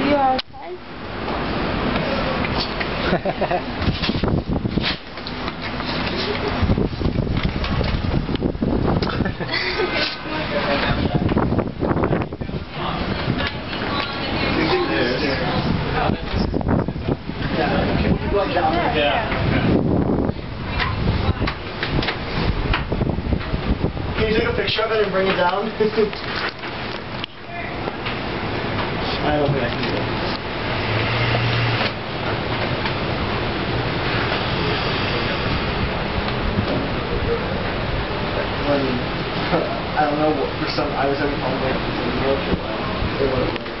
You okay? yeah. yeah. Can you take a picture of it and bring it down? I don't think I can do it. When, I don't know, what- for some, I was having fun with the wheelchair. It was